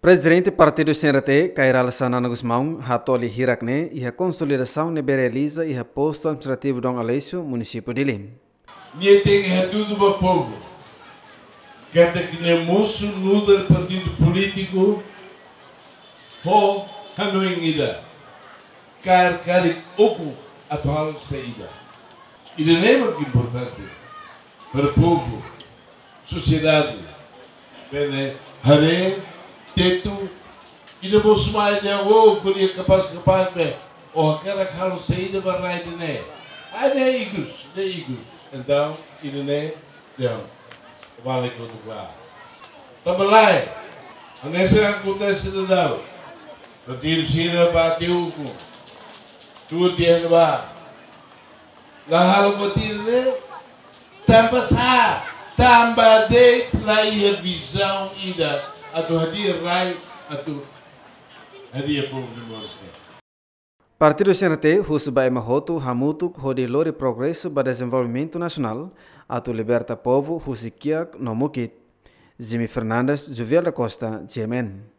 Presidente do Partido CNRT, Kairal Sanana Guzmão, Hatoli Hirakne, e a consolidação ne realiza e a posto administrativo Dom Aleixo, município de Lim. Nye tem tudo para o povo. Quer que ne moço nuda partido político, ho hanoingida. Kar kari oku atual saída. E de lembra que importante para o povo, sociedade, Bene. Hare tetu ina bo smai de wo kuri e kapas kapas be o kara kharu seida barai de ne. Ade igus, de igus. En dan ida ne dan wale ko de kwa. Tabelai. Anesa acontece de dau. Retiro sira bateu com. Tu tiene ba. Lahalo halo batire tanpa sah. Tambah de lá ia visão ida atau hadiah rai atau hadiah povo de Morrisca. Partido CNT, Husbai Mahoto, Hamutuk, Hodi Lori Progresso para Desenvolvimento Nacional, Atu Liberta Povo, Husikiak, Nomukit, Jimmy Fernandes, Juvial da Costa, GMN.